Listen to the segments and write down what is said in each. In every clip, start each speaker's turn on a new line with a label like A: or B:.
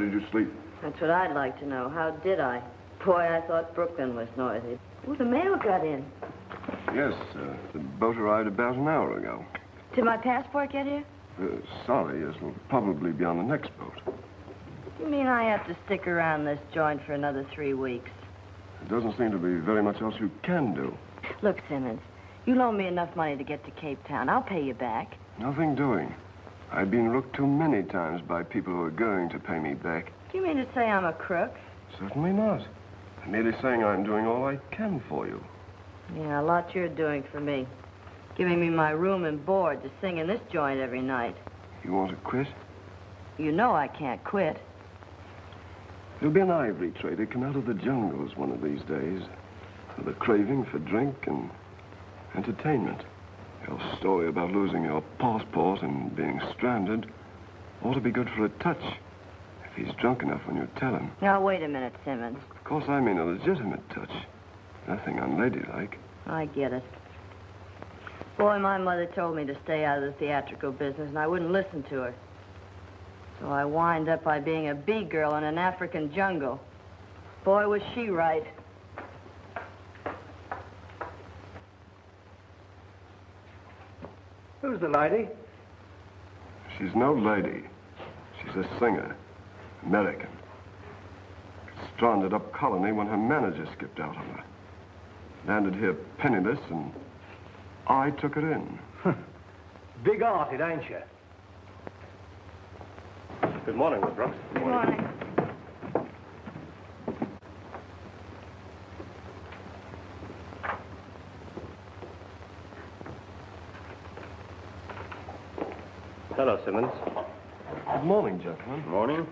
A: did you sleep?
B: That's what I'd like to know. How did I? Boy, I thought Brooklyn was noisy. Oh, the mail got in.
A: Yes, uh, the boat arrived about an hour ago.
B: Did my passport get here?
A: Uh, sorry, it'll probably be on the next boat.
B: You mean I have to stick around this joint for another three weeks?
A: There doesn't seem to be very much else you can do.
B: Look, Simmons, you loan me enough money to get to Cape Town. I'll pay you back.
A: Nothing doing. I've been looked to many times by people who are going to pay me back.
B: Do you mean to say I'm a crook?
A: Certainly not. I'm merely saying I'm doing all I can for you.
B: Yeah, a lot you're doing for me. Giving me my room and board to sing in this joint every night.
A: You want to quit?
B: You know I can't quit.
A: There'll be an ivory trader come out of the jungles one of these days with a craving for drink and entertainment. Your story about losing your passport and being stranded ought to be good for a touch if he's drunk enough when you tell him.
B: Now, wait a minute, Simmons.
A: Of course, I mean a legitimate touch. Nothing unladylike.
B: I get it. Boy, my mother told me to stay out of the theatrical business, and I wouldn't listen to her. So I wind up by being a bee girl in an African jungle. Boy, was she right.
C: Who's the lady?
A: She's no lady. She's a singer. American. Stranded up colony when her manager skipped out on her. Landed here penniless, and I took her in.
C: Big-hearted, ain't you?
D: Good morning, Miss Brooks.
B: Good morning.
D: Hello, Simmons.
A: Good morning, gentlemen.
D: Good Morning.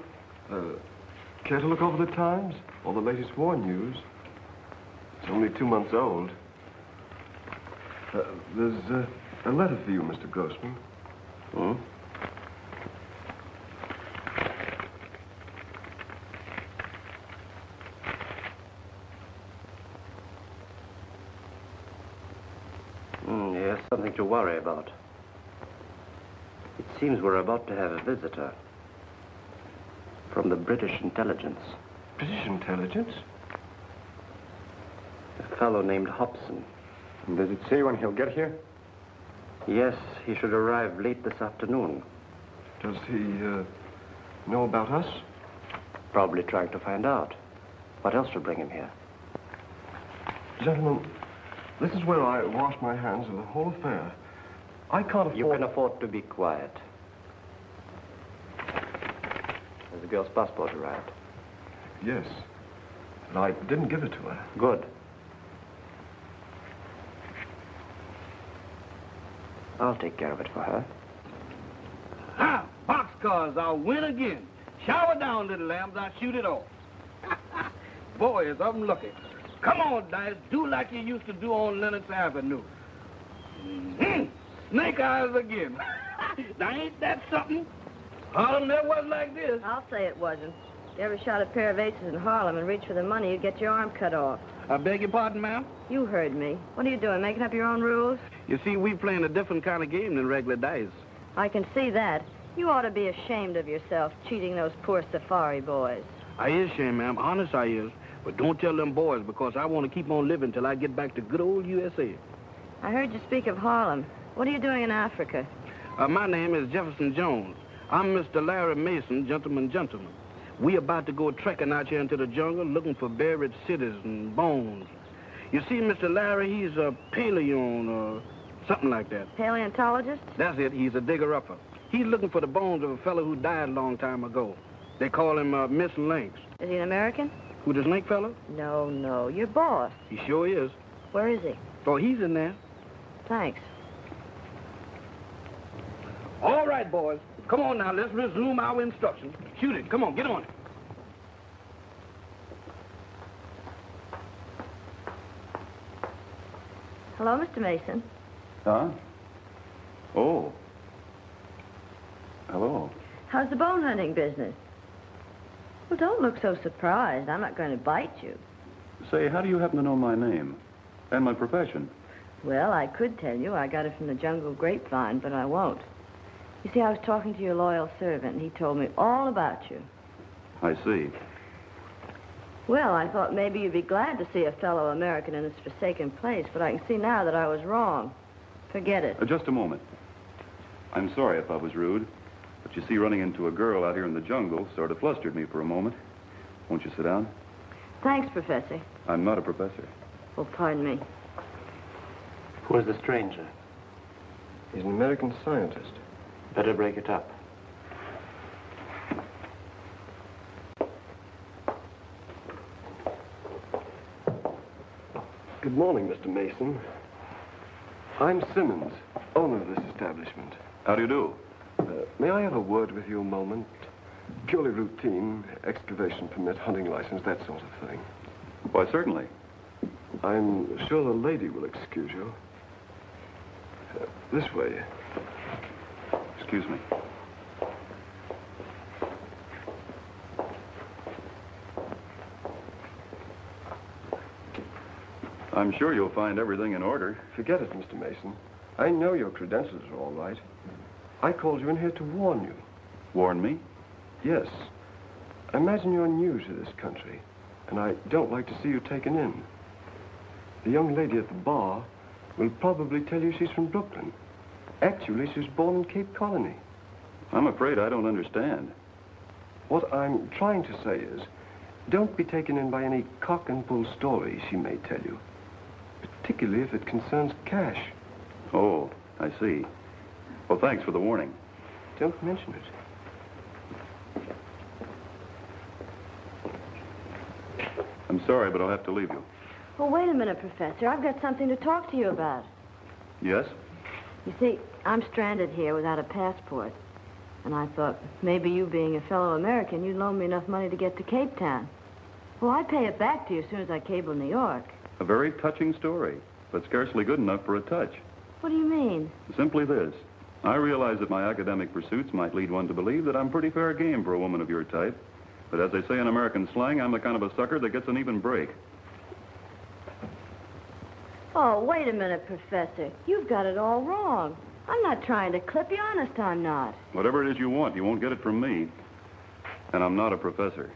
A: Uh, care to look over the Times? Or the latest war news? It's only two months old. Uh, there's uh, a letter for you, Mr. Grossman.
D: Hmm? Mm, yes, something to worry about. It seems we're about to have a visitor from the British intelligence.
A: British intelligence?
D: A fellow named Hobson.
E: Does it say when he'll get here?
D: Yes, he should arrive late this afternoon.
A: Does he uh, know about us?
D: Probably trying to find out. What else would bring him here?
A: Gentlemen, this is where I wash my hands of the whole affair. I can't afford...
D: You can afford to be quiet. Has the girl's passport arrived?
A: Yes. But I didn't give it to her.
D: Good. I'll take care of it for her.
F: Ha! Boxcars, I'll win again. Shower down, little lambs, I'll shoot it off. Boy, is I'm lucky. Come on, Dice, do like you used to do on Lenox Avenue. Mhm. Snake eyes again. now, ain't that something? Harlem never was like this.
B: I'll say it wasn't. If you ever shot a pair of aces in Harlem and reached for the money, you'd get your arm cut off.
F: I beg your pardon, ma'am?
B: You heard me. What are you doing, making up your own rules?
F: You see, we're playing a different kind of game than regular dice.
B: I can see that. You ought to be ashamed of yourself, cheating those poor safari boys.
F: I is ashamed, ma'am. Honest, I is. But don't tell them boys, because I want to keep on living till I get back to good old USA.
B: I heard you speak of Harlem. What are you doing in Africa?
F: Uh, my name is Jefferson Jones. I'm Mr. Larry Mason, gentleman, gentleman. We about to go trekking out here into the jungle looking for buried cities and bones. You see, Mr. Larry, he's a paleon or something like that.
B: Paleontologist?
F: That's it. He's a digger-upper. He's looking for the bones of a fellow who died a long time ago. They call him uh, Miss Lynx.
B: Is he an American?
F: Who, the snake fellow?
B: No, no. Your boss.
F: He sure is.
B: Where is he?
F: Oh, he's in there.
B: Thanks.
F: All right, boys. Come on now. Let's resume our instructions. Shoot it. Come on. Get on it.
B: Hello, Mr. Mason.
E: Huh? Oh. Hello.
B: How's the bone hunting business? Well, don't look so surprised. I'm not going to bite you.
E: Say, how do you happen to know my name? And my profession?
B: Well, I could tell you. I got it from the jungle grapevine, but I won't. You see, I was talking to your loyal servant, and he told me all about you.
E: I see.
B: Well, I thought maybe you'd be glad to see a fellow American in this forsaken place, but I can see now that I was wrong. Forget it.
E: Uh, just a moment. I'm sorry if I was rude, but you see, running into a girl out here in the jungle sort of flustered me for a moment. Won't you sit down?
B: Thanks, Professor.
E: I'm not a professor.
B: Oh, pardon me.
D: Who is the stranger?
A: He's an American scientist.
D: Better break it up.
A: Good morning, Mr. Mason. I'm Simmons, owner of this establishment.
E: How do you do?
A: Uh, may I have a word with you a moment? Purely routine, excavation permit, hunting license, that sort of thing.
E: Why, certainly.
A: I'm sure the lady will excuse you. Uh, this way.
E: Excuse me. I'm sure you'll find everything in order.
A: Forget it, Mr. Mason. I know your credentials are all right. I called you in here to warn you.
E: Warn me?
A: Yes. I imagine you're new to this country, and I don't like to see you taken in. The young lady at the bar will probably tell you she's from Brooklyn. Actually, she was born in Cape Colony.
E: I'm afraid I don't understand.
A: What I'm trying to say is, don't be taken in by any cock and bull story she may tell you, particularly if it concerns cash.
E: Oh, I see. Well, thanks for the warning.
A: Don't mention it.
E: I'm sorry, but I'll have to leave you.
B: Well, wait a minute, Professor. I've got something to talk to you about.
E: Yes?
B: You see, I'm stranded here without a passport. And I thought maybe you being a fellow American, you'd loan me enough money to get to Cape Town. Well, I'd pay it back to you as soon as I cable New York.
E: A very touching story, but scarcely good enough for a touch.
B: What do you mean?
E: Simply this. I realize that my academic pursuits might lead one to believe that I'm pretty fair game for a woman of your type. But as they say in American slang, I'm the kind of a sucker that gets an even break.
B: Oh, wait a minute, Professor. You've got it all wrong. I'm not trying to clip you. Honest, I'm not.
E: Whatever it is you want, you won't get it from me. And I'm not a professor.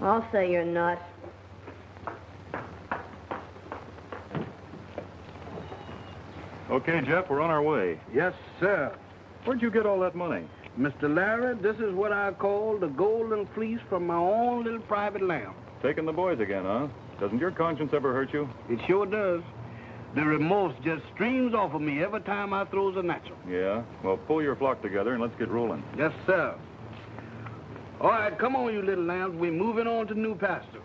B: I'll say you're not.
E: Okay, Jeff, we're on our way.
F: Yes, sir.
E: Where'd you get all that money?
F: Mr. Larry, this is what I call the golden fleece from my own little private lamb.
E: Taking the boys again, huh? Doesn't your conscience ever hurt you?
F: It sure does. The remorse just streams off of me every time I throws a natural.
E: Yeah? Well, pull your flock together and let's get rolling.
F: Yes, sir. All right, come on, you little lambs. We're moving on to new pasture.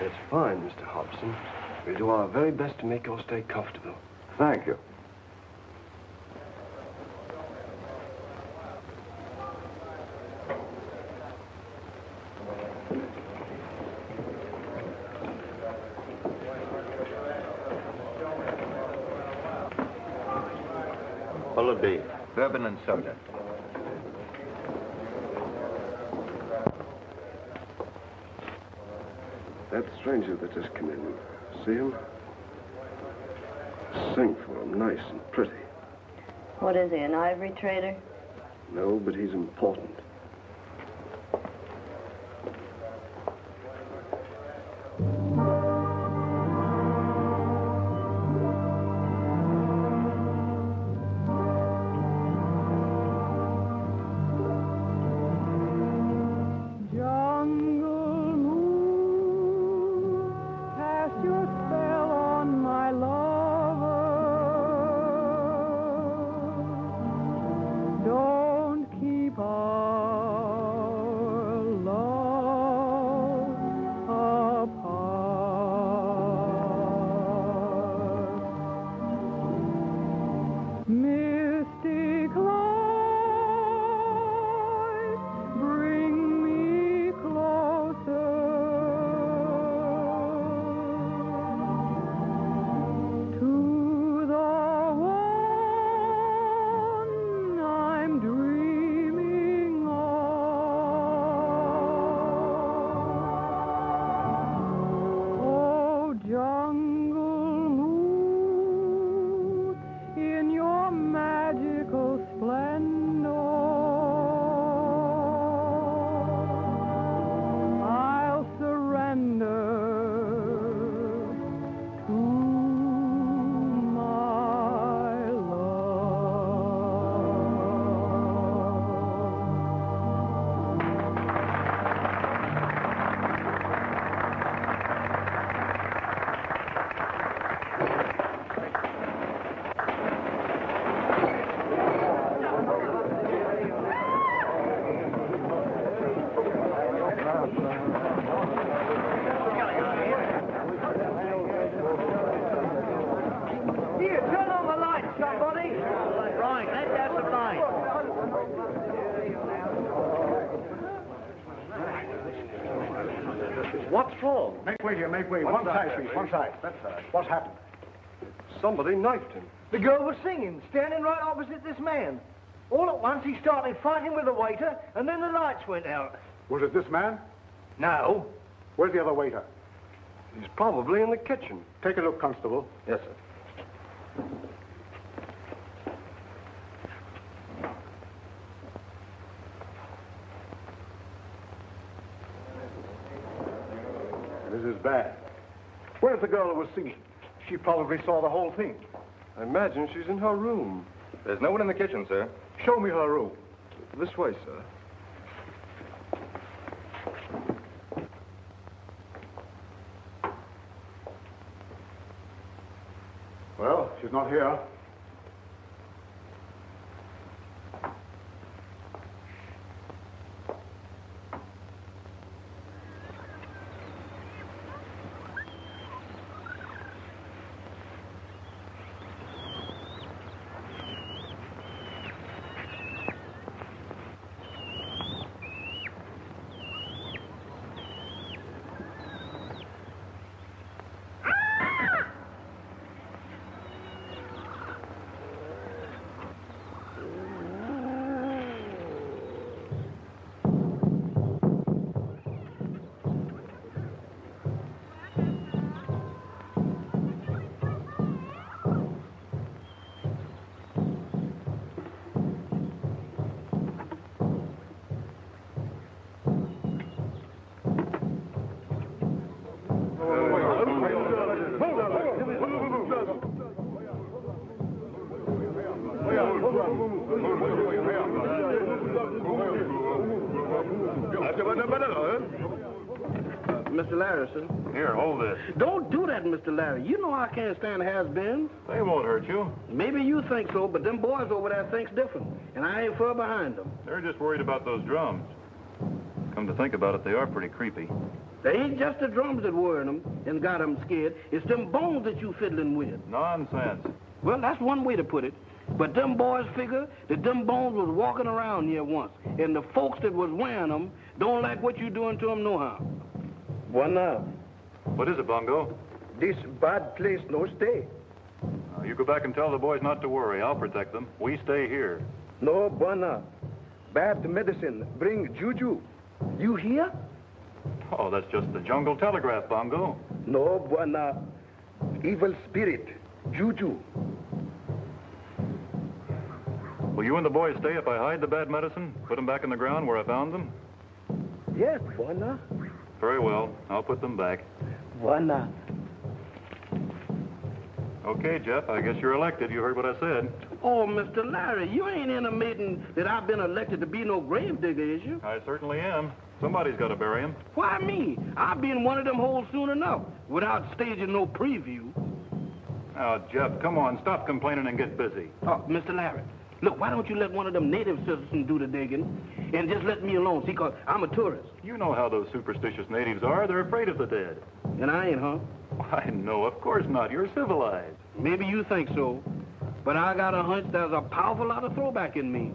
A: It's fine, Mr. Hobson. We'll do our very best to make you stay comfortable.
E: Thank you.
D: What'll it be? Bourbon and soda.
A: That stranger that just came in, see him? Sing for him, nice and pretty.
B: What is he, an ivory trader?
A: No, but he's important.
C: One
G: One,
C: side,
G: side, please,
C: please.
G: one side.
C: That side.
G: What's happened?
A: Somebody knifed him.
C: The girl was singing, standing right opposite this man. All at once, he started fighting with the waiter, and then the lights went out.
G: Was it this man?
C: No.
G: Where's the other waiter?
A: He's probably in the kitchen.
G: Take a look, Constable.
C: Yes, sir.
G: This is bad. Where's the girl who was singing? She probably saw the whole thing.
A: I imagine she's in her room.
H: There's no one in the kitchen, sir.
G: Show me her room.
A: This way, sir.
G: Well, she's not here.
F: Stand has-beens.
E: They won't hurt you.
F: Maybe you think so, but them boys over there thinks different, and I ain't far behind them.
E: They're just worried about those drums. Come to think about it, they are pretty creepy.
F: They ain't just the drums that worry them and got them scared. It's them bones that you fiddling with.
E: Nonsense.
F: Well, that's one way to put it. But them boys figure that them bones was walking around here once, and the folks that was wearing them don't like what you doing to them no how.
I: What now?
E: What is it, Bongo?
I: This bad place no stay.
E: Uh, you go back and tell the boys not to worry. I'll protect them. We stay here.
I: No buena. Bad medicine bring juju. You hear?
E: Oh, that's just the jungle telegraph, Bongo.
I: No buena. Evil spirit. Juju.
E: Will you and the boys stay if I hide the bad medicine? Put them back in the ground where I found them?
I: Yes, buena.
E: Very well. I'll put them back.
I: Buena.
E: Okay, Jeff, I guess you're elected. You heard what I said.
F: Oh, Mr. Larry, you ain't intimating that I've been elected to be no grave digger, is you?
E: I certainly am. Somebody's got to bury him.
F: Why me? I'll be in one of them holes soon enough, without staging no preview.
E: Now, Jeff, come on. Stop complaining and get busy.
F: Oh, Mr. Larry, look, why don't you let one of them native citizens do the digging and just let me alone, see, because I'm a tourist.
E: You know how those superstitious natives are. They're afraid of the dead.
F: And I ain't, huh?
E: I know, of course not. You're civilized.
F: Maybe you think so, but I got a hunch there's a powerful lot of throwback in me.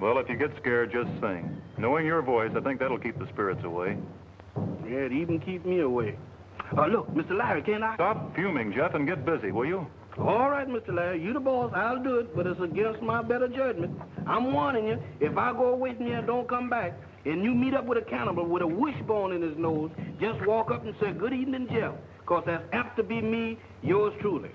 E: Well, if you get scared, just sing. Knowing your voice, I think that'll keep the spirits away.
F: Yeah, it even keep me away. Uh, look, Mr. Larry, can I?
E: Stop fuming, Jeff, and get busy, will you?
F: All right, Mr. Larry, you the boss. I'll do it, but it's against my better judgment. I'm warning you, if I go away from here and don't come back, and you meet up with a cannibal with a wishbone in his nose, just walk up and say, good evening, Jeff, because that's apt to be me, yours truly.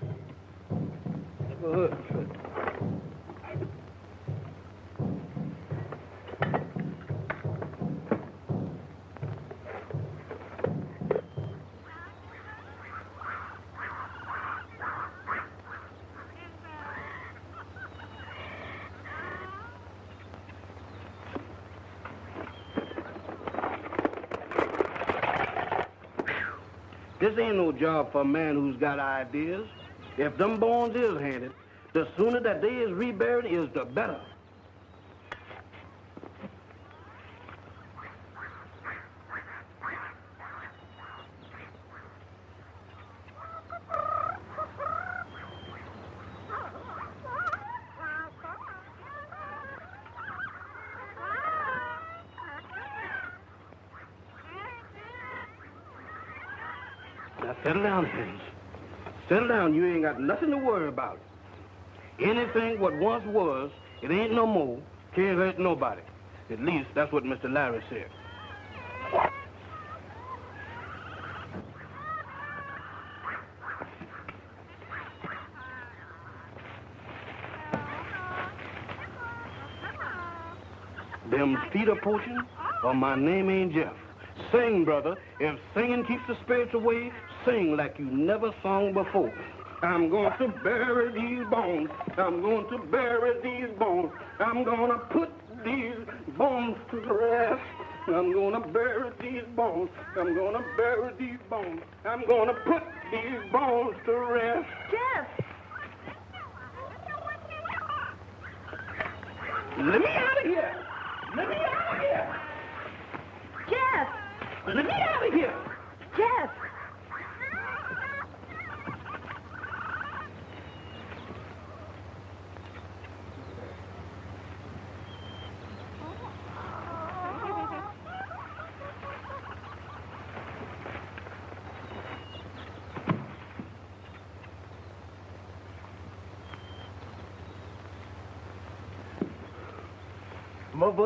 F: This ain't no job for a man who's got ideas. If them bones is handed, the sooner that they is reburied is the better. Now, settle down, Hayes. Settle down. You ain't got nothing to worry about. Anything what once was, it ain't no more. Can't hurt nobody. At least that's what Mr. Larry said. Them feet are poaching, or my name ain't Jeff. Sing, brother. If singing keeps the spirits away, sing like you never sung before. I'm going to bury these bones. I'm going to bury these bones. I'm going to put these bones to rest. I'm going to bury these bones. I'm going to bury these bones. I'm going to put these bones to rest.
B: Jeff!
F: Let me out of here. Let me out of here.
B: Jeff!
F: Let me out of here.
B: Jeff!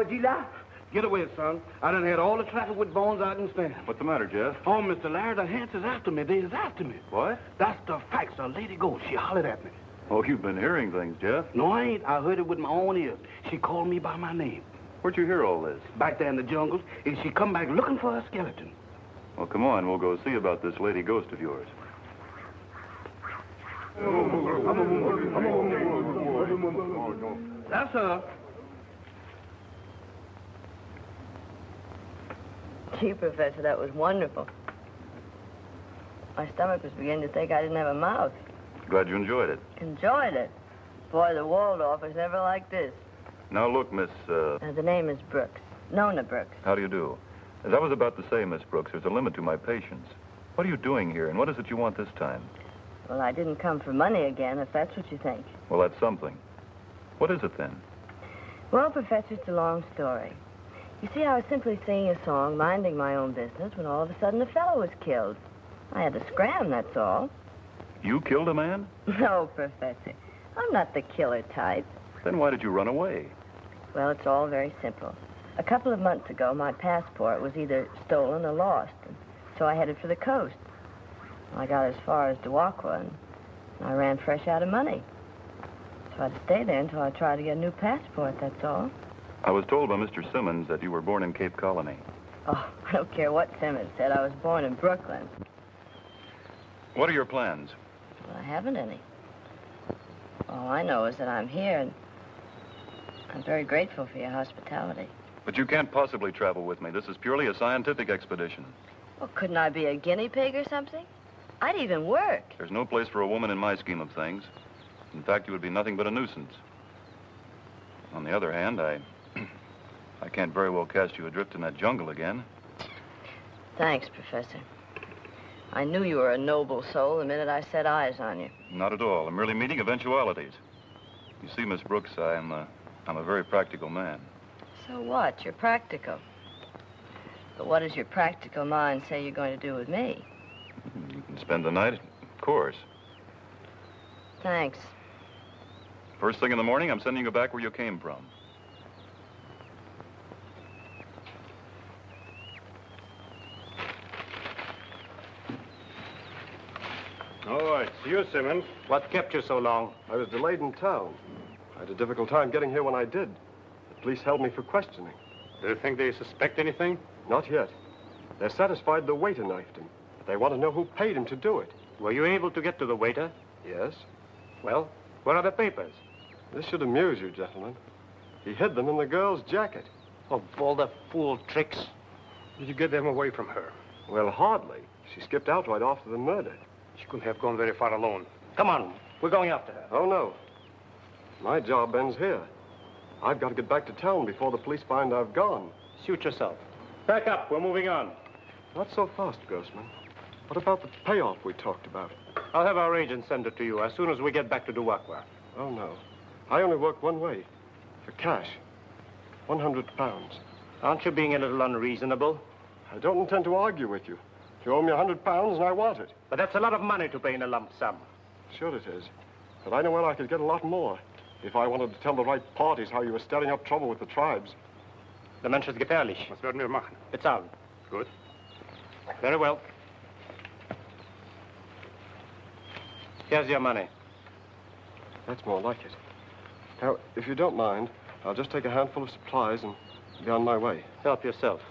F: Mobojila? Get away, son. I done had all the traffic with bones I can stand.
E: What's the matter, Jeff?
F: Oh, Mr. Larry, the hands is after me. They is after me.
E: What?
F: That's the facts. A lady ghost. She hollered at me.
E: Oh, you've been hearing things, Jeff.
F: No, I ain't. I heard it with my own ears. She called me by my name.
E: Where'd you hear all this?
F: Back there in the jungles, and she come back looking for a skeleton.
E: Well, come on. We'll go see about this lady ghost of yours.
F: That's her.
B: Gee, Professor, that was wonderful. My stomach was beginning to think I didn't have a mouth.
E: Glad you enjoyed it.
B: Enjoyed it. Boy, the Waldorf was never like this.
E: Now, look, Miss, uh,
B: Uh, the name is Brooks. Nona Brooks.
E: how do you do? As I was about to say, Miss Brooks, there's a limit to my patience. What are you doing here, and what is it you want this time?
B: Well, I didn't come for money again, if that's what you think.
E: Well, that's something. What is it, then?
B: Well, Professor, it's a long story. You see, I was simply singing a song, minding my own business, when all of a sudden a fellow was killed. I had to scram, that's all.
E: You killed a man?
B: No, Professor. I'm not the killer type.
E: Then why did you run away?
B: Well, it's all very simple. A couple of months ago, my passport was either stolen or lost, and so I headed for the coast. I got as far as Duakwa, and I ran fresh out of money. So I'd stay there until I tried to get a new passport, that's all.
E: I was told by Mr. Simmons that you were born in Cape Colony.
B: Oh, I don't care what Simmons said. I was born in Brooklyn.
E: What are your plans?
B: Well, I haven't any. All I know is that I'm here, and I'm very grateful for your hospitality.
E: But you can't possibly travel with me. This is purely a scientific expedition.
B: Well, couldn't I be a guinea pig or something? I'd even work.
E: There's no place for a woman in my scheme of things. In fact, you would be nothing but a nuisance. On the other hand, I... I can't very well cast you adrift in that jungle again.
B: Thanks, Professor. I knew you were a noble soul the minute I set eyes on you.
E: Not at all. I'm merely meeting eventualities. You see, Miss Brooks, I'm a, uh, I'm a very practical man.
B: So what? You're practical. But what does your practical mind say you're going to do with me?
E: Hmm, you can spend the night, of course.
B: Thanks.
E: First thing in the morning, I'm sending you back where you came from.
H: All right. See you, Simmons.
I: What kept you so long?
A: I was delayed in town. I had a difficult time getting here when I did. The police held me for questioning.
H: Do you think they suspect anything?
A: Not yet. They're satisfied the waiter knifed him. But they want to know who paid him to do it.
I: Were you able to get to the waiter?
A: Yes?
I: Well, where are the papers?
A: This should amuse you, gentlemen. He hid them in the girl's jacket.
I: Of all the fool tricks.
H: Did you get them away from her?
A: Well, hardly. She skipped out right after the murder.
H: She couldn't have gone very far alone.
I: Come on, we're going after her.
A: Oh, no. My job ends here. I've got to get back to town before the police find I've gone.
I: Suit yourself.
H: Back up. We're moving on.
A: Not so fast, Grossman. What about the payoff we talked about?
I: I'll have our agent send it to you as soon as we get back to Duakwa.
A: Oh, no. I only work one way. For cash. 100 pounds.
I: Aren't you being a little unreasonable?
A: I don't intend to argue with you. You owe me a hundred pounds and I want it.
H: But that's a lot of money to pay in a lump sum.
A: Sure it is. But I know where I could get a lot more. If I wanted to tell the right parties how you were stirring up trouble with the tribes.
H: The Mensch ist gefährlich. Was werden wir machen? Bezahlen. Good. Very well. Here's your money.
A: That's more like it. Now, if you don't mind, I'll just take a handful of supplies and be on my way.
H: Help yourself.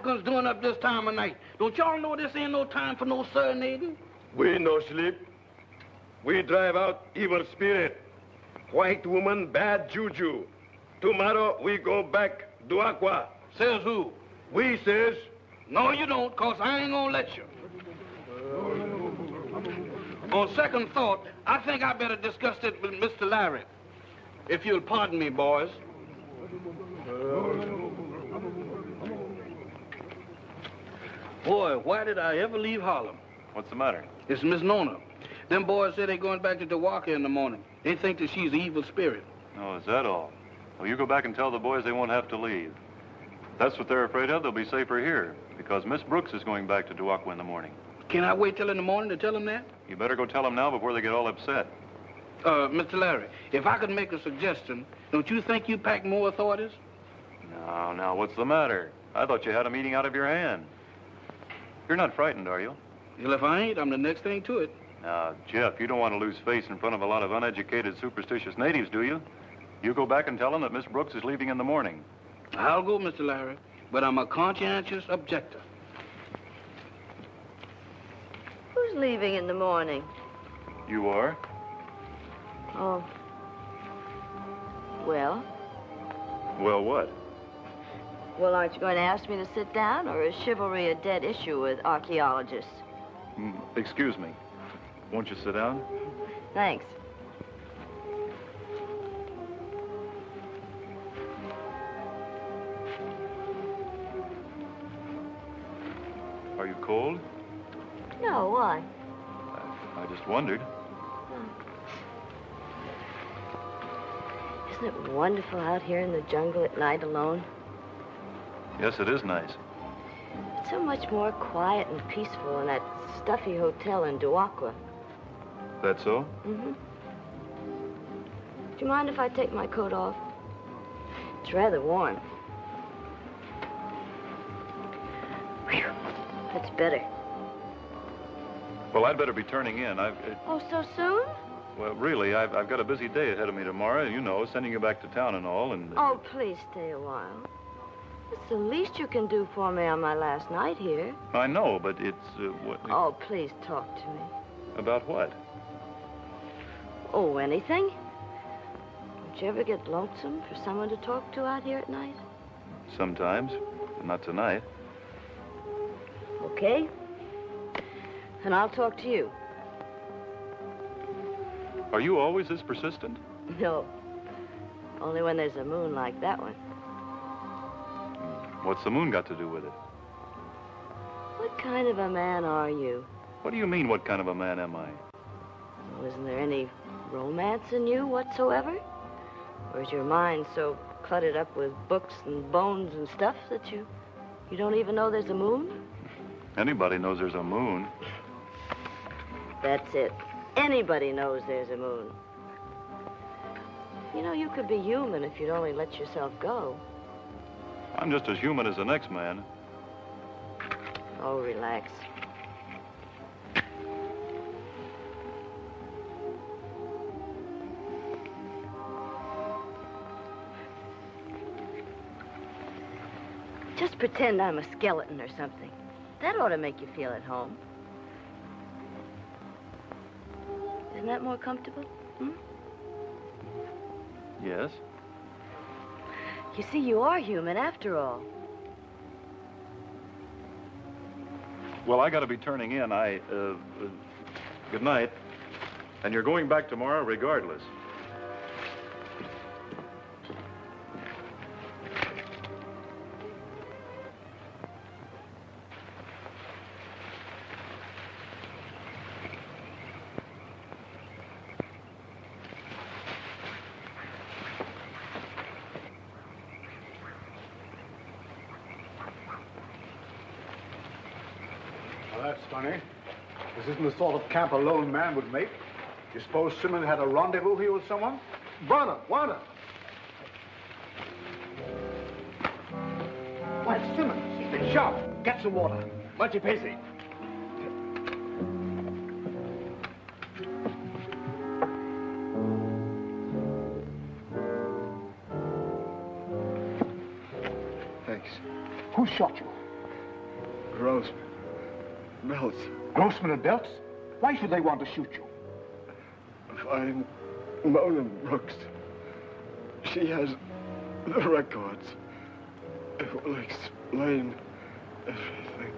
F: Africans doing up this time of night? Don't y'all know this ain't no time for no serenading?
I: We no sleep. We drive out evil spirit. White woman, bad juju. Tomorrow we go back Duakwa.
F: Says who?
I: We says.
F: No, you don't, cause I ain't gonna let you. On second thought, I think I better discuss it with Mr. Larry. If you'll pardon me, boys. Boy, why did I ever leave Harlem?
E: What's the matter?
F: It's Miss Nona. Them boys say they're going back to Duakwa in the morning. They think that she's an evil spirit.
E: Oh, is that all? Well, you go back and tell the boys they won't have to leave. If that's what they're afraid of, they'll be safer here, because Miss Brooks is going back to Duakwa in the morning.
F: Can I wait till in the morning to tell them that?
E: You better go tell them now before they get all upset.
F: Uh, Mr. Larry, if I could make a suggestion, don't you think you pack more authorities?
E: Now, now, what's the matter? I thought you had a meeting out of your hand. You're not frightened, are you?
F: Well, if I ain't, I'm the next thing to it.
E: Now, Jeff, you don't want to lose face in front of a lot of uneducated, superstitious natives, do you? You go back and tell them that Miss Brooks is leaving in the morning.
F: I'll go, Mr. Larry, but I'm a conscientious objector.
B: Who's leaving in the morning?
E: You are?
B: Oh. Well?
E: Well, what?
B: Well, aren't you going to ask me to sit down, or is chivalry a dead issue with archaeologists?
E: Mm, excuse me. Won't you sit down?
B: Thanks.
E: Are you cold?
B: No, why?
E: I just wondered.
B: Isn't it wonderful out here in the jungle at night alone?
E: Yes, it is nice.
B: It's so much more quiet and peaceful in that stuffy hotel in Duakwa.
E: That so?
B: Mm-hmm. Do you mind if I take my coat off? It's rather warm. Whew, that's better.
E: Well, I'd better be turning in. I've, uh,
B: Oh, so soon?
E: well, really, I've, I've got a busy day ahead of me tomorrow. You know, sending you back to town and all, and...
B: Oh, please stay a while. It's the least you can do for me on my last night here.
E: I know, but it's, uh, what...
B: Oh, please talk to me.
E: About what?
B: Oh, anything? Don't you ever get lonesome for someone to talk to out here at night?
E: Sometimes, but not tonight.
B: Okay. And I'll talk to you.
E: Are you always this persistent?
B: No. Only when there's a moon like that one.
E: What's the moon got to do with it?
B: What kind of a man are you?
E: What do you mean, what kind of a man am I?
B: Well, isn't there any romance in you whatsoever? Or is your mind so cluttered up with books and bones and stuff that you you don't even know there's a moon?
E: Anybody knows there's a moon.
B: That's it. Anybody knows there's a moon. You know, you could be human if you'd only let yourself go.
E: I'm just as human as the next man.
B: Oh, relax. Just pretend I'm a skeleton or something. That ought to make you feel at home. Isn't that more comfortable? Hmm?
E: Yes?
B: You see, you are human after all.
E: Well, I got to be turning in. I, uh, uh, good night. And you're going back tomorrow regardless.
G: Camp a lone man would make. You suppose Simmons had a rendezvous here with someone? Warner, Warner. Why, Simmons. He's been shot. Get some water.
H: Munchie Pacey.
A: Thanks.
G: Who shot you?
A: Grossman. Belts.
G: Grossman and Belts? Why should they want to shoot you?
A: Find Nona Brooks. She has the records. It will explain everything.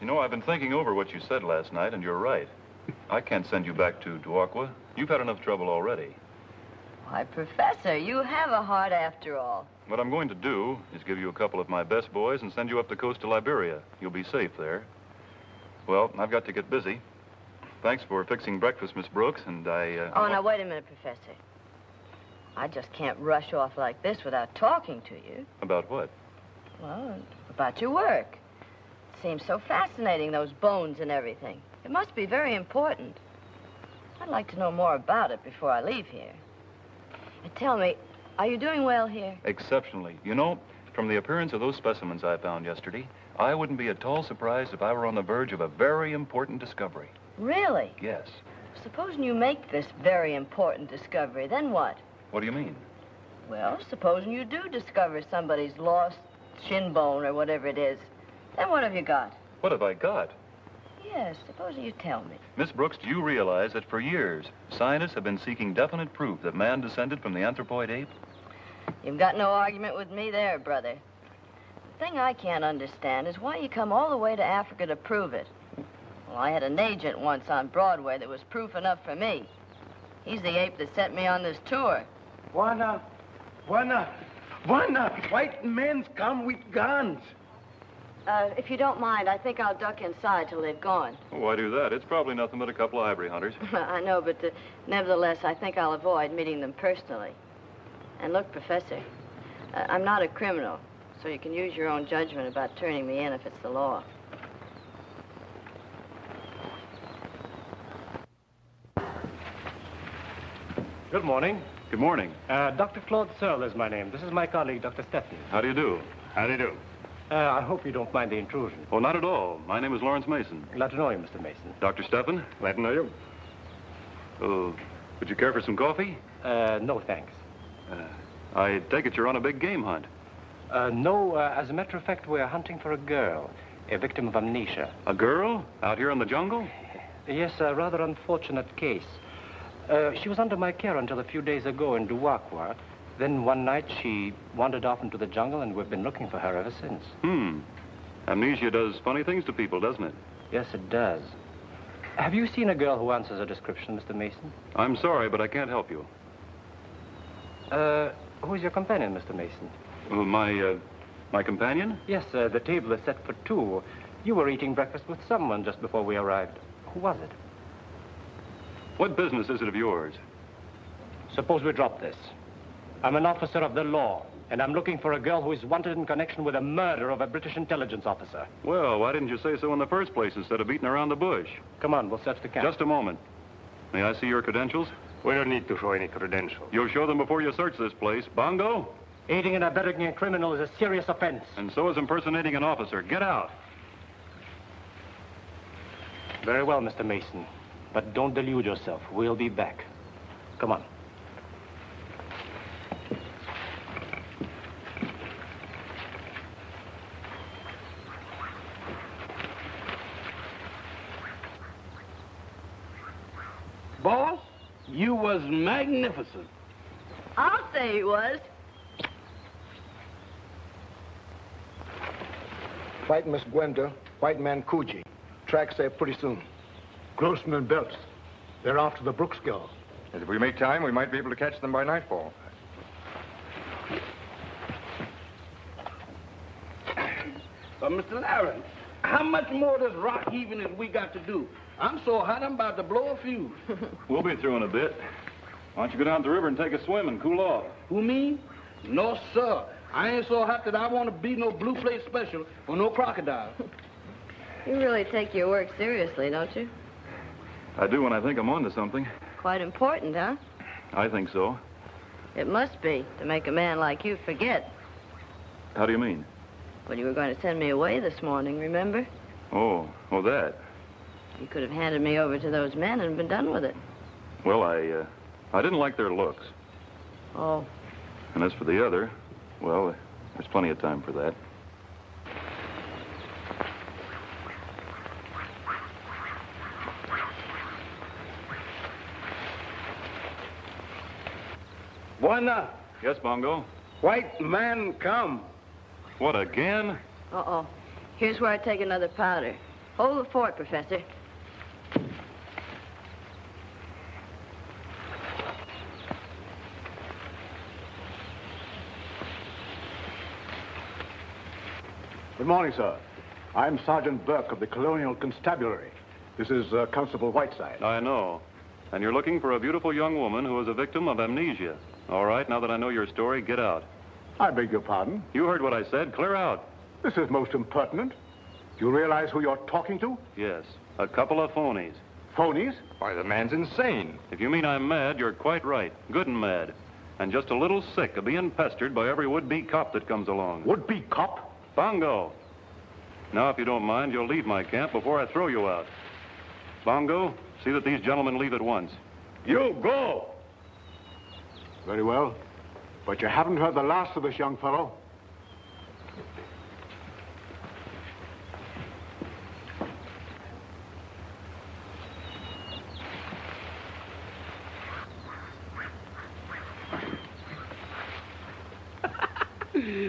E: You know, I've been thinking over what you said last night, and you're right. I can't send you back to Duakwa. You've had enough trouble already.
B: Why, Professor, you have a heart after all.
E: What I'm going to do is give you a couple of my best boys and send you up the coast to Liberia. You'll be safe there. Well, I've got to get busy. Thanks for fixing breakfast, Miss Brooks, and I... Uh,
B: Oh, now, wait a minute, Professor. I just can't rush off like this without talking to you.
E: About what?
B: Well, about your work. It seems so fascinating, those bones and everything. It must be very important. I'd like to know more about it before I leave here. And tell me, are you doing well here?
E: Exceptionally. You know, from the appearance of those specimens I found yesterday, I wouldn't be at all surprised if I were on the verge of a very important discovery.
B: Really?
E: Yes.
B: Supposing you make this very important discovery, then what?
E: What do you mean?
B: Well, supposing you do discover somebody's lost shin bone or whatever it is, then what have you got?
E: What have I got?
B: Yes, suppose you tell me.
E: Miss Brooks, do you realize that for years, scientists have been seeking definite proof that man descended from the anthropoid ape?
B: You've got no argument with me there, brother. The thing I can't understand is why you come all the way to Africa to prove it. Well, I had an agent once on Broadway that was proof enough for me. He's the ape that sent me on this tour.
F: Why not? Why not? Why not? White men's come with guns.
B: Uh, if you don't mind, I think I'll duck inside till they've gone.
E: Why do that? It's probably nothing but a couple of ivory hunters.
B: I know, but uh, nevertheless, I think I'll avoid meeting them personally. And look, Professor, uh, I'm not a criminal, so you can use your own judgment about turning me in if it's the law.
H: Good morning.
E: Good morning.
H: Uh, Dr. Claude Searle is my name. This is my colleague, Dr. Stepney.
E: How do you do?
H: How do you do? Uh, I hope you don't mind the intrusion.
E: Oh, not at all. My name is Lawrence Mason.
H: Glad to know you, Mr. Mason.
E: Dr. Steffen?
H: Glad to know you.
E: Oh, would you care for some coffee?
H: Uh, no, thanks.
E: Uh, I take it you're on a big game hunt.
H: Uh, no, uh, as a matter of fact, we're hunting for a girl, a victim of amnesia.
E: A girl? Out here in the jungle?
H: Yes, a rather unfortunate case. Uh, she was under my care until a few days ago in Duakwa. Then one night she wandered off into the jungle, and we've been looking for her ever since.
E: Hmm. Amnesia does funny things to people, doesn't it?
H: Yes, it does. Have you seen a girl who answers a description, Mr. Mason?
E: I'm sorry, but I can't help you.
H: Uh, who's your companion, Mr. Mason?
E: Uh, my, uh, my companion?
H: Yes, uh, the table is set for two. You were eating breakfast with someone just before we arrived. Who was it?
E: What business is it of yours?
H: Suppose we drop this. I'm an officer of the law, and I'm looking for a girl who is wanted in connection with the murder of a British intelligence officer.
E: Well, why didn't you say so in the first place instead of beating around the bush?
H: Come on, we'll search the camp.
E: Just a moment. May I see your credentials?
H: We don't need to show any credentials.
E: You'll show them before you search this place. Bongo?
H: Aiding and abetting a criminal is a serious offense.
E: And so is impersonating an officer. Get out.
H: Very well, Mr. Mason. But don't delude yourself. We'll be back. Come on.
F: Boss, you was magnificent.
B: I'll say he was.
G: White Miss Gwenda, white man Coogee. Tracks there pretty soon. Grossman and Belts. They're after the Brooks girl.
J: If we make time, we might be able to catch them by nightfall.
F: But, Mr. Larry, how much more does rock heaving as we got to do? I'm so hot I'm about to blow a fuse.
E: We'll be through in a bit. Why don't you go down to the river and take a swim and cool off?
F: Who, me? No, sir. I ain't so hot that I want to be no blue plate special or no crocodile.
B: You really take your work seriously, don't you?
E: I do when I think I'm onto something.
B: Quite important, huh?
E: I think so.
B: It must be, to make a man like you forget.
E: How do you mean?
B: Well, you were going to send me away this morning, remember?
E: Oh, oh, that.
B: You could have handed me over to those men and been done with it.
E: Well, I, uh, I didn't like their looks.
B: Oh,
E: And as for the other, well, there's plenty of time for that.
F: Buana,
E: Yes, Bongo?
F: white man come.
E: What, again?
B: uh-oh. Here's where I take another powder. Hold the fort, Professor.
G: Good morning, sir. I'm Sergeant Burke of the Colonial Constabulary. This is uh, Constable Whiteside.
E: I know. And you're looking for a beautiful young woman who is a victim of amnesia. All right, now that I know your story, get out.
G: I beg your pardon.
E: You heard what I said. Clear out.
G: This is most impertinent. Do you realize who you're talking to?
E: Yes, a couple of phonies.
G: Phonies?
J: Why, the man's insane.
E: If you mean I'm mad, you're quite right. Good and mad. And just a little sick of being pestered by every would-be cop that comes along.
G: Would-be cop?
E: Bongo. Now, if you don't mind, you'll leave my camp before I throw you out. Bongo, see that these gentlemen leave at once.
I: You go.
G: Very well. But you haven't heard the last of this young fellow.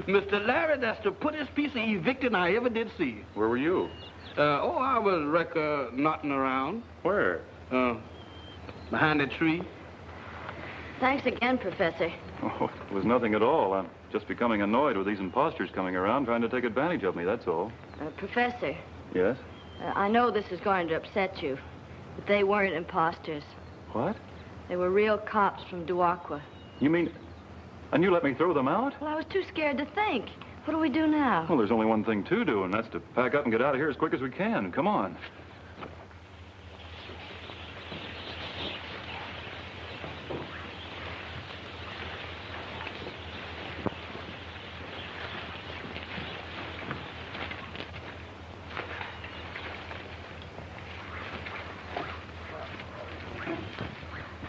F: Mr. Larry, that's the prettiest piece of evicting I ever did see.
E: Where were you?
F: Uh, oh, I was wreck, uh, knotting around.
E: Where?
F: Uh, behind a tree.
B: Thanks again, Professor.
E: Oh, it was nothing at all. I'm just becoming annoyed with these imposters coming around trying to take advantage of me, that's all.
B: Uh, Professor,
E: Yes?
B: uh, I know this is going to upset you, but they weren't imposters.
E: What?
B: They were real cops from Duakwa.
E: You mean... And you let me throw them out?
B: Well, I was too scared to think. What do we do now?
E: Well, there's only one thing to do, and that's to pack up and get out of here as quick as we can. Come on.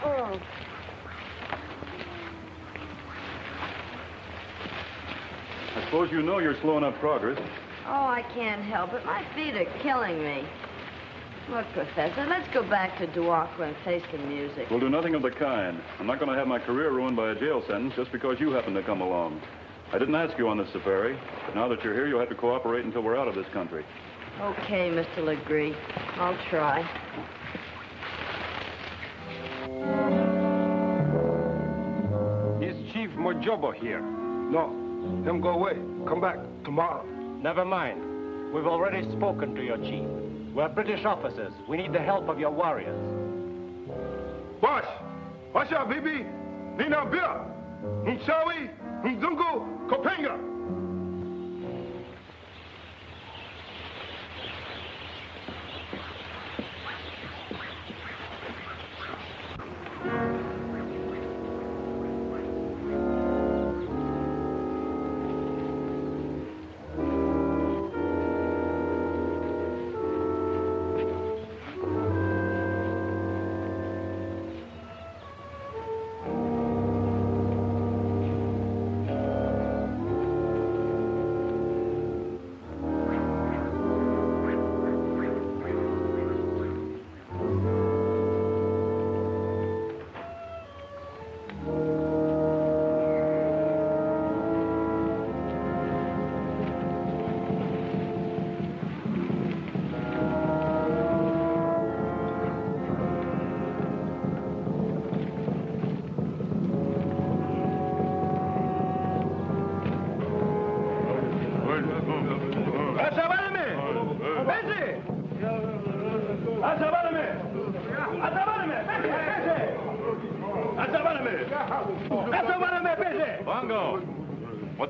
B: Oh.
E: I suppose you know you're slowing up progress.
B: Oh, I can't help it. My feet are killing me. Look, Professor, let's go back to Duakwa and face the music.
E: We'll do nothing of the kind. I'm not going to have my career ruined by a jail sentence just because you happen to come along. I didn't ask you on this safari, but now that you're here, you'll have to cooperate until we're out of this country.
B: Okay, Mr. Legree. I'll try.
J: Is Chief Mojobo here?
I: No. Him go away. Come back tomorrow.
H: Never mind. We've already spoken to your chief. We're British officers. We need the help of your warriors.
I: Wash. Wash out, bibi. Nina Bia. Mchawi. Mzungu. Kopenga.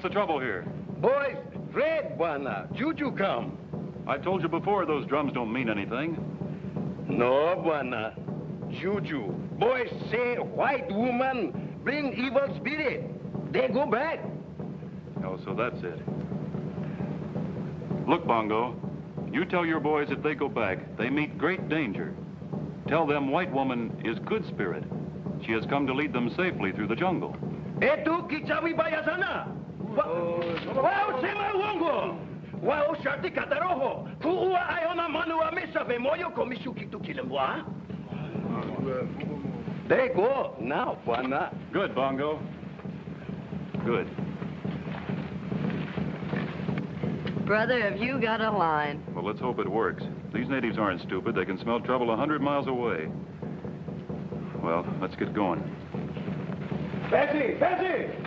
E: The trouble here?
I: Boys, Fred, Buana. Juju come.
E: I told you before those drums don't mean anything.
I: No, Buana. Juju. Boys say white woman bring evil spirit. They go back.
E: Oh, so that's it. Look, Bongo, you tell your boys if they go back, they meet great danger. Tell them white woman is good spirit. She has come to lead them safely through the jungle.
I: Etu kichawi baya sana. Wao sema uongo. Wao sharti kataroho. Kuua ayona manu wa mesave moyo komishu kitu kilembwa. They go now, Buana.
E: Good, Bongo. Good.
B: Brother, have you got a line?
E: Well, let's hope it works. These natives aren't stupid. They can smell trouble a hundred miles away. Well, let's get going.
C: Bessie, Bessie!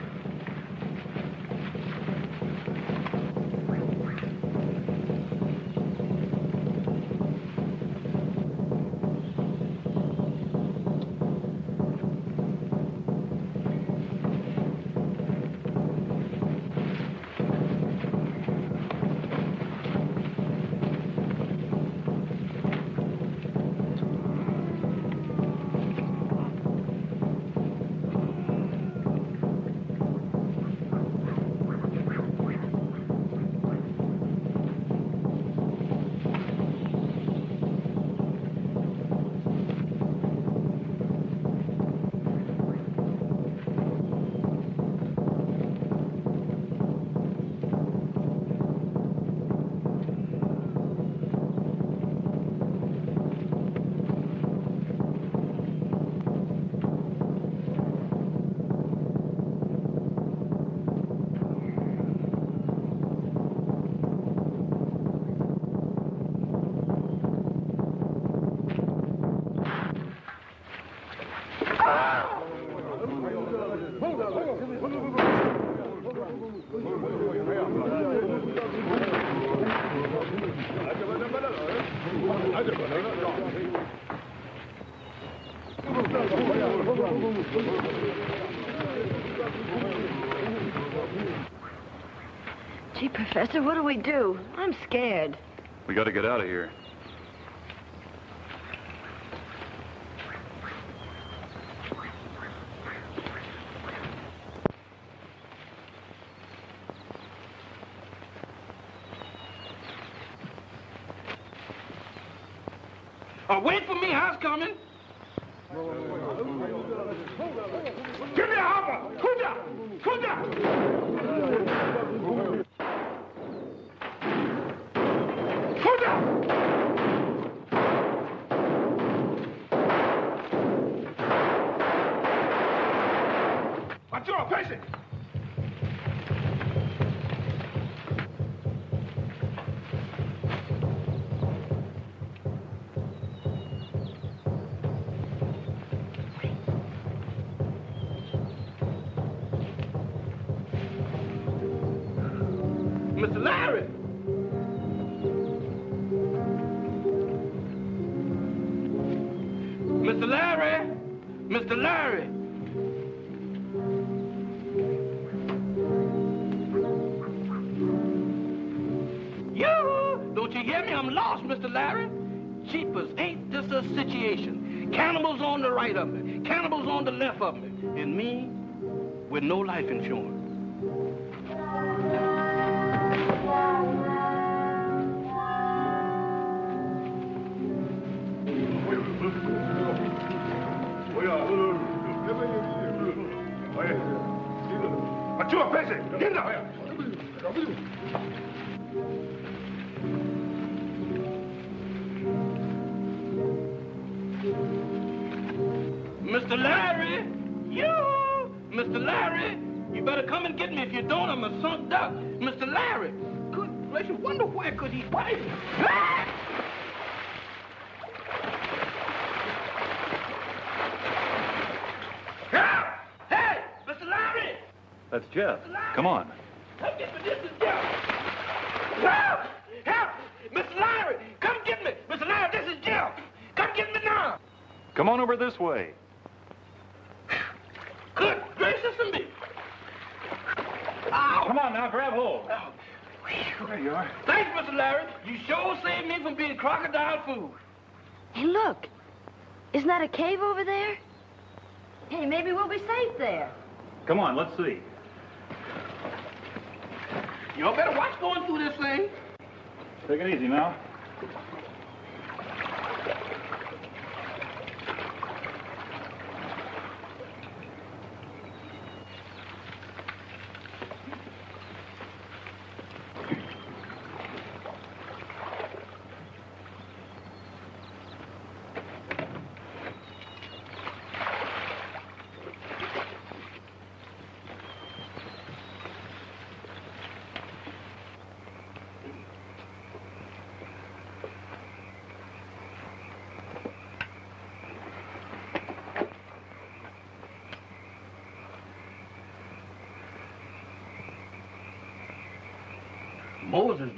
B: We do? I'm scared.
E: We got to get out of here.
F: Left of me, and me with no life insurance. Mr. Larry! Get me. If you don't, I'm a sunk duck. Mr. Larry! Good gracious, wonder where could he me? Ah! Hey! Mr. Larry!
E: That's Jeff. Come on.
F: Come get me. This is Jeff. Help! Help! Mr. Larry! Come get me! Mr. Larry, this is Jeff! Come get me now!
E: Come on over this way.
F: Good
E: now, grab hold.
G: Oh, there you are.
F: Thanks, Mr. Larry. You sure saved me from being crocodile food.
B: Hey, look. Isn't that a cave over there? Hey, maybe we'll be safe there.
E: Come on, let's see.
F: Y'all better watch going through this thing.
E: Take it easy now.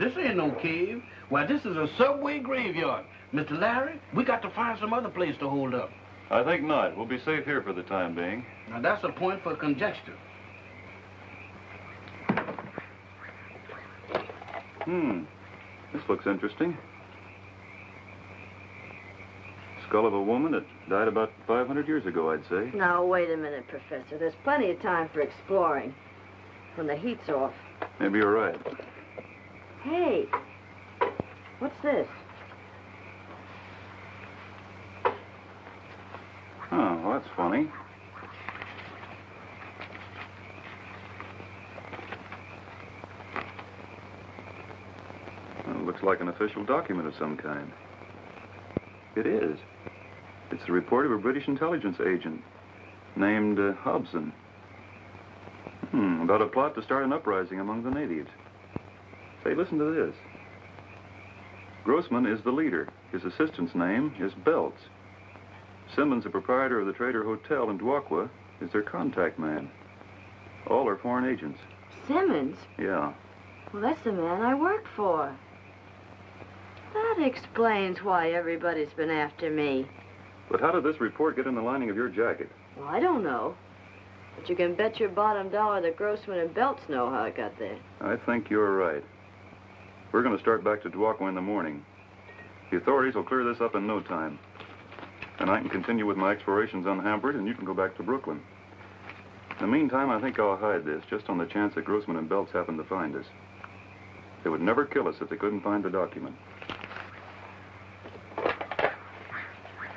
F: This ain't no cave. Why, this is a subway graveyard. Mr. Larry, we got to find some other place to hold up.
E: I think not. We'll be safe here for the time being.
F: Now, that's a point for conjecture.
E: Hmm. This looks interesting. Skull of a woman that died about 500 years ago, I'd say.
B: Now, wait a minute, Professor. There's plenty of time for exploring. When the heat's off.
E: Maybe you're right.
B: Hey, what's this?
E: Oh, well, that's funny. Well, looks like an official document of some kind. It is. It's the report of a British intelligence agent named uh, Hobson. Hmm, about a plot to start an uprising among the natives. Say, listen to this. Grossman is the leader. His assistant's name is Belts. Simmons, the proprietor of the Trader Hotel in Duakwa, is their contact man. All are foreign agents.
B: Simmons?
E: Yeah.
B: Well, that's the man I work for. That explains why everybody's been after me.
E: But how did this report get in the lining of your jacket?
B: Well, I don't know. But you can bet your bottom dollar that Grossman and Belts know how it got there.
E: I think you're right. We're going to start back to Duakwa in the morning. The authorities will clear this up in no time. And I can continue with my explorations unhampered, and you can go back to Brooklyn. In the meantime, I think I'll hide this, just on the chance that Grossman and Belts happen to find us. They would never kill us if they couldn't find the document.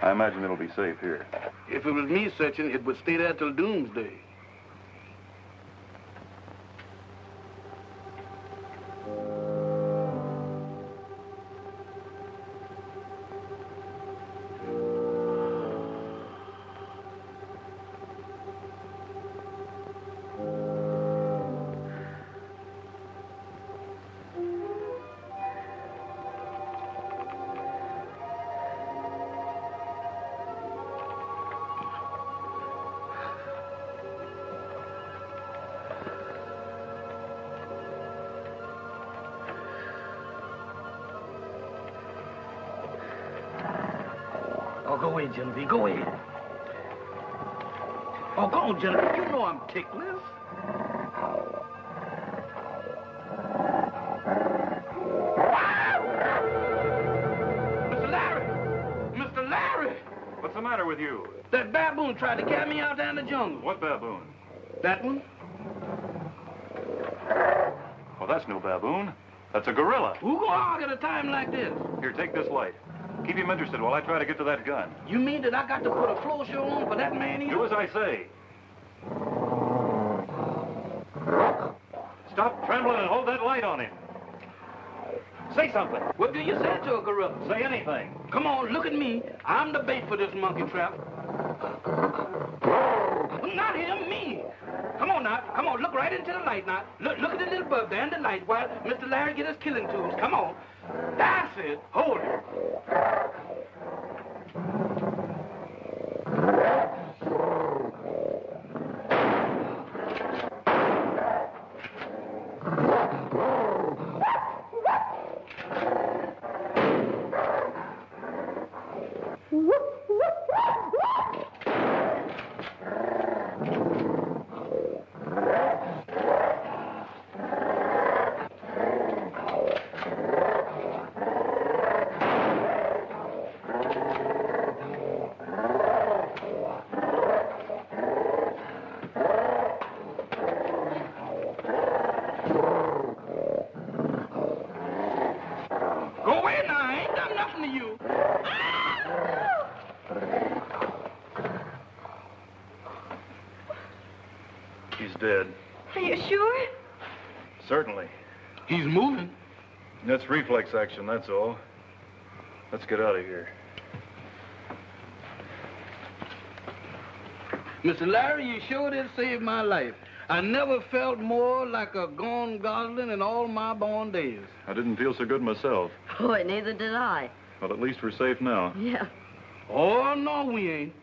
E: I imagine it'll be safe here.
F: If it was me searching, it would stay there till doomsday. Genevieve. Go ahead. Oh, go on, Genevieve. You know I'm ticklish. Mr. Larry! Mr. Larry!
E: What's the matter with you?
F: That baboon tried to carry me out in the jungle.
E: What baboon?
F: That one?
E: Well, that's no baboon. That's a gorilla.
F: Who go hog at a time like this?
E: Here, take this light. Keep him interested while I try to get to that gun.
F: You mean that I got to put a floor show on for that man here?
E: Do as I say. Stop trembling and hold that light on him. Say something.
F: What do you say to a gorilla?
E: Say anything.
F: Come on, look at me. I'm the bait for this monkey trap. Not him, me. Come on now. Come on, look right into the light now. Look, look at the little bulb there in the light while Mr. Larry get his killing tools. Come on. That's it.
E: Reflex action, that's all. Let's get out of here.
F: Mr. Larry, you sure did save my life. I never felt more like a gone gosling in all my born days.
E: I didn't feel so good myself.
B: Boy, neither did I.
E: Well, at least we're safe now.
B: Yeah.
F: Oh, no, we ain't.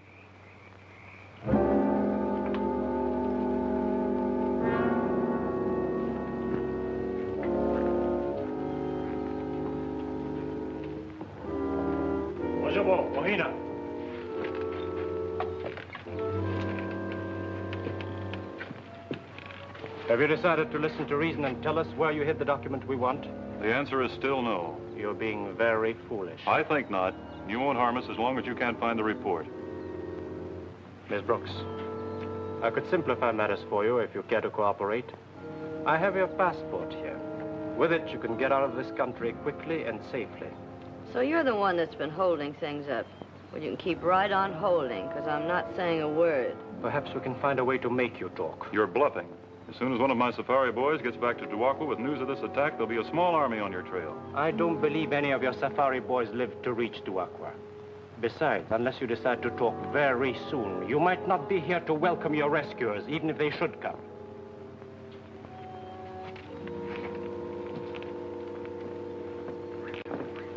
H: Have you decided to listen to reason and tell us where you hid the document we want?
E: The answer is still no.
H: You're being very foolish.
E: I think not. You won't harm us as long as you can't find the report.
H: Miss Brooks, I could simplify matters for you if you care to cooperate. I have your passport here. With it, you can get out of this country quickly and safely.
B: So you're the one that's been holding things up. Well, you can keep right on holding, because I'm not saying a word.
H: Perhaps we can find a way to make you talk.
E: You're bluffing. As soon as one of my safari boys gets back to Duakwa with news of this attack, there'll be a small army on your trail.
H: I don't believe any of your safari boys live to reach Duakwa. Besides, unless you decide to talk very soon, you might not be here to welcome your rescuers, even if they should come.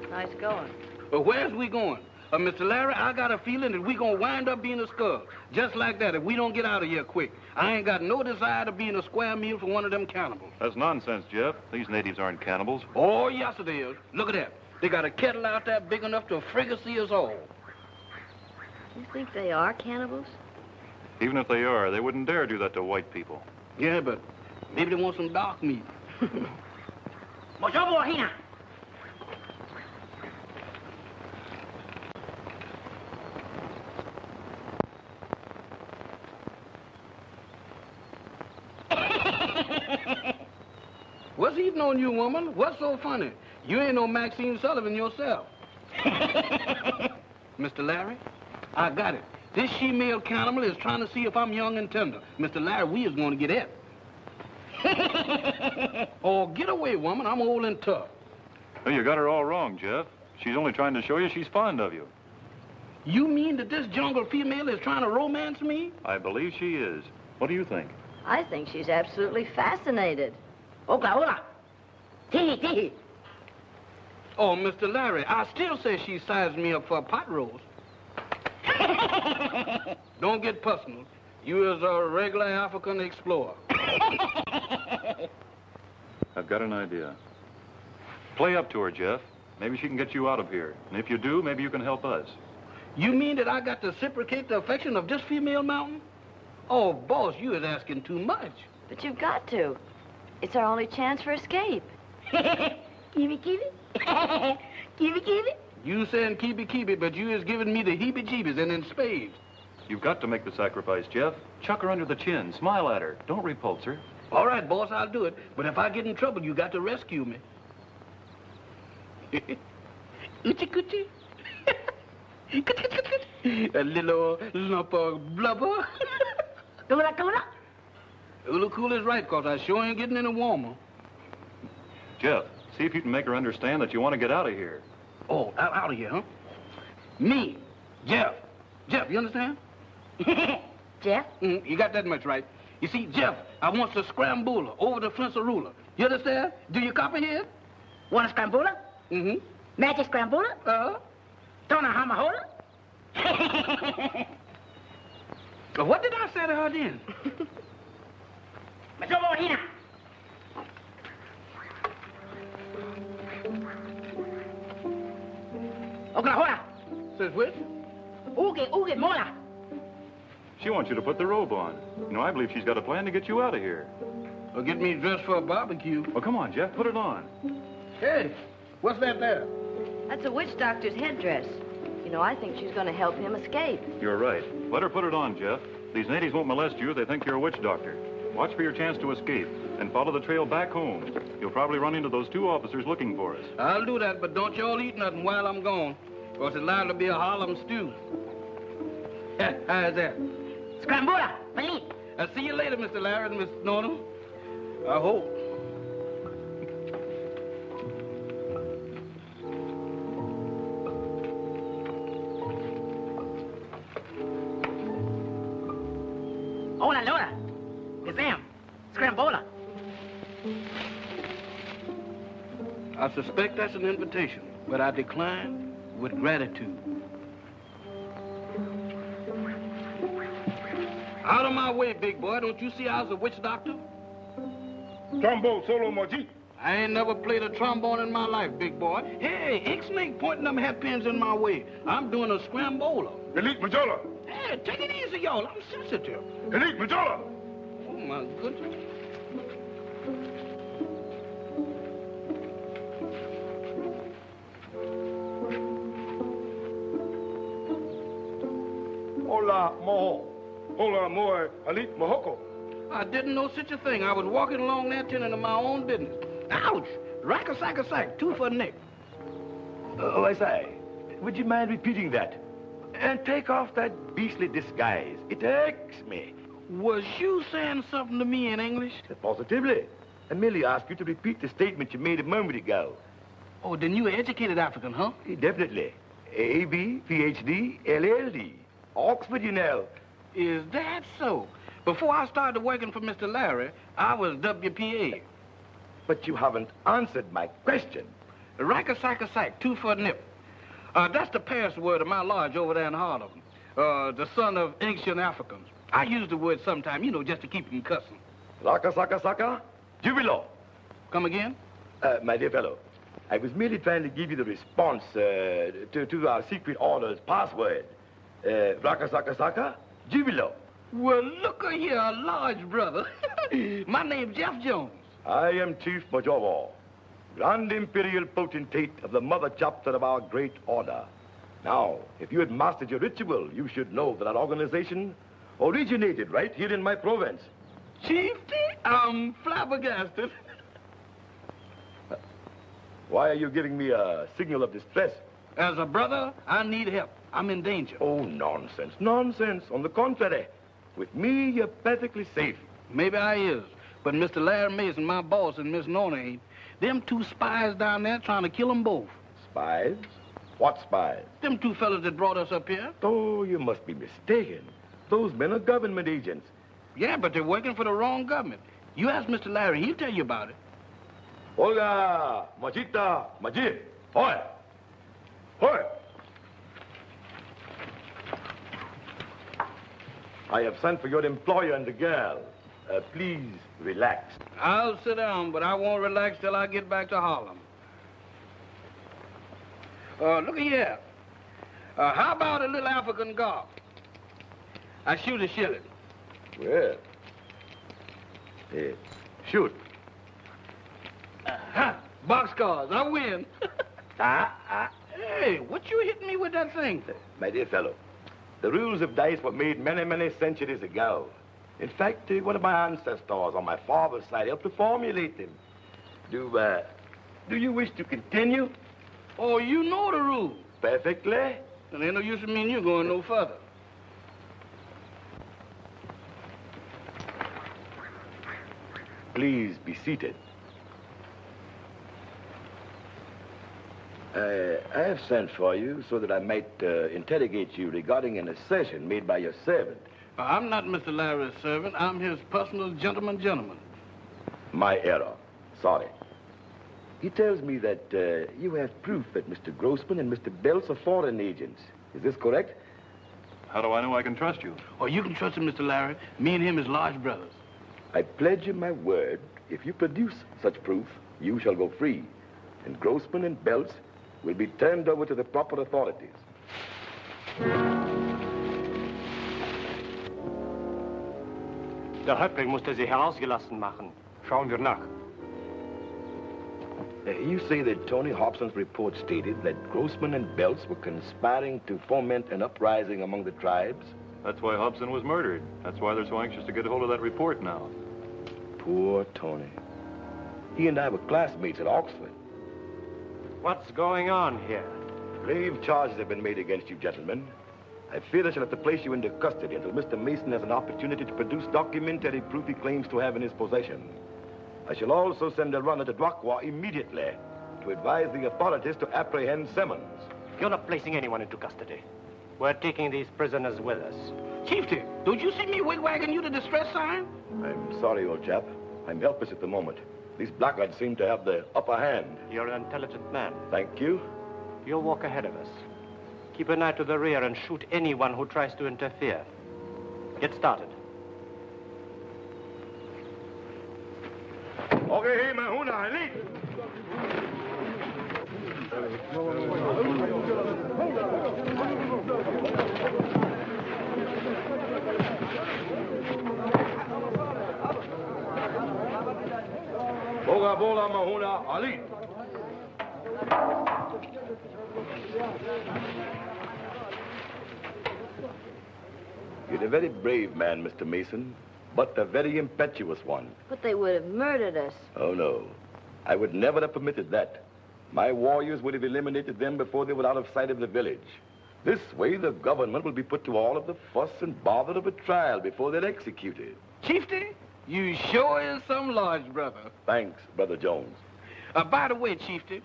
B: Nice going.
F: But where's we going? Uh, Mr. Larry, I got a feeling that we're gonna wind up being a scud. Just like that, if we don't get out of here quick. I ain't got no desire to be in a square meal for one of them cannibals.
E: That's nonsense, Jeff. These natives aren't cannibals.
F: Oh, yes it is. Look at that. They got a kettle out there big enough to fricassee us all.
B: You think they are cannibals?
E: Even if they are, they wouldn't dare do that to white people.
F: Yeah, but maybe they want some dark meat.
I: Mojobo, Mohina.
F: What's eating on you, woman? What's so funny? You ain't no Maxine Sullivan yourself. Mr. Larry, I got it. This she-male cannibal is trying to see if I'm young and tender. Mr. Larry, we is going to get it. oh, get away, woman. I'm old and tough.
E: Well, you got her all wrong, Jeff. She's only trying to show you she's fond of you.
F: You mean that this jungle female is trying to romance me?
E: I believe she is. What do you think?
B: I think she's absolutely fascinated.
I: Oh, Oka, hola. Tee, tee.
F: Oh, Mr. Larry, I still say she sized me up for a pot roast. Don't get personal. You is a regular African explorer.
E: I've got an idea. Play up to her, Jeff. Maybe she can get you out of here. And if you do, maybe you can help us.
F: You mean that I got to reciprocate the affection of this female mountain? Oh, boss, you is asking too much.
B: But you've got to. It's our only chance for escape.
I: Kiwi, kiwi. kiwi, kiwi.
F: You saying keepy keepy, but you is giving me the heebie-jeebies and in spades.
E: You've got to make the sacrifice, Jeff. Chuck her under the chin. Smile at her. Don't repulse her.
F: All right, boss, I'll do it. But if I get in trouble, you got to rescue me. Oochie coochie. A little lump of blubber.
I: Tula, tula.
F: Ulu cool is right, cause I sure ain't getting any warmer.
E: Jeff, see if you can make her understand that you want to get out of here.
F: Oh, out, out of here, huh? Me, Jeff. Jeff, you understand?
I: Jeff?
F: Mm, you got that much right. You see, Jeff, I want to scramble over the fence ruler. You understand? Do you comprehend?
I: Want a scrambuler?
F: Mm-hmm.
I: Magic scrambuler?
F: Uh-huh.
I: Don't know Tona hamahola?
F: But what did I say to her then?
I: Mojobo, Mohina. Oklahoma.
F: Says which?
I: Uge, uge, mola.
E: She wants you to put the robe on. You know, I believe she's got a plan to get you out of here.
F: Or get me dressed for a barbecue.
E: Well, come on, Jeff. Put it on.
F: Hey, what's that there?
B: That's a witch doctor's headdress. You know, I think she's going to help him escape.
E: You're right. Let her put it on, Jeff. These natives won't molest you. They think you're a witch doctor. Watch for your chance to escape and follow the trail back home. You'll probably run into those two officers looking for us.
F: I'll do that, but don't y'all eat nothing while I'm gone. Or it's liable to be a Harlem stew. How's that?
I: Scrambula, Malik.
F: I'll see you later, Mr. Larry and Miss Nona. I hope. I suspect that's an invitation, but I decline with gratitude. Out of my way, big boy. Don't you see I was a witch doctor?
I: Trombone solo moji.
F: I ain't never played a trombone in my life, big boy. Hey, Ink-Snake pointing them hairpins in my way. I'm doing a scrambola.
I: Elite Majola.
F: Hey, take it easy, y'all. I'm sensitive.
I: Elite Majola.
F: Oh, my goodness.
I: Moho. Hola, moe. Elite Mohoko.
F: I didn't know such a thing. I was walking along there tending to my own business. Ouch! Rack a sack a sack, two for a nick.
I: Oh, I say, would you mind repeating that? And take off that beastly disguise. It irks me.
F: Was you saying something to me in English?
I: Positively. I merely asked you to repeat the statement you made a moment ago.
F: Oh, then you an educated African, huh?
I: Definitely. A.B., Ph.D., L.L.D. Oxford, you know.
F: Is that so? Before I started working for Mr. Larry, I was WPA.
I: But you haven't answered my question.
F: Rack a sack two for a nip. Uh, that's the password of my lodge over there in Harlem. Uh, the son of ancient Africans. I use the word sometime, you know, just to keep them cussing.
I: Raka saka saka, jubilo.
F: Come again?
I: Uh, my dear fellow, I was merely trying to give you the response uh, to, to our secret order's password. Uh, Raka saka saka, jubilo.
F: Well, look here, large brother. my name's Jeff Jones.
I: I am Chief Mojobo, Grand Imperial Potentate of the Mother Chapter of our great order. Now, if you had mastered your ritual, you should know that our organization originated right here in my province.
F: Chiefty, I'm flabbergasted.
I: Why are you giving me a signal of distress?
F: As a brother, I need help. I'm in danger.
I: Oh, nonsense, nonsense. On the contrary, with me, you're perfectly safe.
F: Maybe I is. But Mr. Larry Mason, my boss, and Miss Nona ain't. Them two spies down there trying to kill them both.
I: Spies? What spies?
F: Them two fellas that brought us up here.
I: Oh, you must be mistaken. Those men are government agents.
F: Yeah, but they're working for the wrong government. You ask Mr. Larry, he'll tell you about it.
I: Olga, Majita, Majid, hoy! Hoy! I have sent for your employer and the girl. Uh, please relax.
F: I'll sit down, but I won't relax till I get back to Harlem. Uh, look here. Uh, how about a little African golf? I shoot a shilling.
I: Well, uh, shoot.
F: Uh-huh. Boxcars, I win.
I: Ah, ah.
F: Hey, what you hitting me with that thing?
I: My dear fellow, the rules of dice were made many, many centuries ago. In fact, uh, one of my ancestors on my father's side helped to formulate them. Do, uh, do you wish to continue?
F: Oh, you know the rules.
I: Perfectly.
F: Then ain't no use in me and you going no further.
I: Please be seated. Uh, I have sent for you so that I might uh, interrogate you regarding an assertion made by your servant.
F: Uh, I'm not Mr. Larry's servant. I'm his personal gentleman gentleman.
I: My error. Sorry. He tells me that uh, you have proof that Mr. Grossman and Mr. Belts are foreign agents. Is this correct?
E: How do I know I can trust you?
F: Oh, you can trust him, Mr. Larry. Me and him is large brothers.
I: I pledge you my word, if you produce such proof, you shall go free. And Grossman and Belts will be turned over to the proper authorities.
H: Der Häuptling musste sie herausgelassen machen. Schauen wir nach.
I: Uh, you say that Tony Hobson's report stated that Grossman and Belts were conspiring to foment an uprising among the tribes?
E: That's why Hobson was murdered. That's why they're so anxious to get a hold of that report now.
I: Poor Tony. He and I were classmates at Oxford.
H: What's going on here?
I: Grave charges have been made against you, gentlemen. I fear I shall have to place you into custody until Mr. Mason has an opportunity to produce documentary proof he claims to have in his possession. I shall also send a runner to Duakwa immediately to advise the authorities to apprehend Simmons.
H: You're not placing anyone into custody. We're taking these prisoners with us.
F: Chieftain, don't you see me wigwagging you the distress sign?
I: I'm sorry, old chap. I'm helpless at the moment. These blackguards seem to have the upper hand.
H: You're an intelligent man.
I: Thank you.
H: You'll walk ahead of us. Keep an eye to the rear and shoot anyone who tries to interfere. Get started.
I: Okay, hey, Mahuna, lead. Boga bola Mahuna, Ali. You're a very brave man, Mr. Mason, but a very impetuous one.
B: But they would have murdered us.
I: Oh, no. I would never have permitted that. My warriors would have eliminated them before they were out of sight of the village. This way, the government will be put to all of the fuss and bother of a trial before they're executed.
F: Chieftain, you sure is some large brother.
I: Thanks, Brother Jones.
F: Uh, by the way, Chieftain,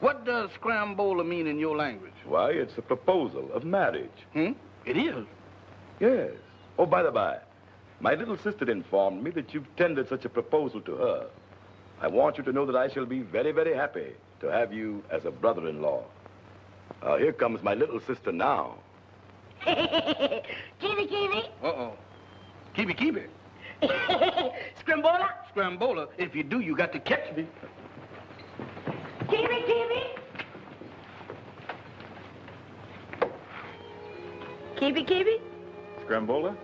F: what does scrambola mean in your language?
I: Why, it's a proposal of marriage.
F: Hmm? It is.
I: Yes. Oh, by the by, my little sister informed me that you've tendered such a proposal to her. I want you to know that I shall be very, very happy to have you as a brother-in-law. Uh, here comes my little sister now.
K: Kiwi, kiwi.
F: Uh-oh. Keep it, keep it.
K: Scrambola.
F: Scrambola, if you do, you got to catch me.
K: Kiwi, kiwi.
B: Kibi Kibi?
E: Scrambola?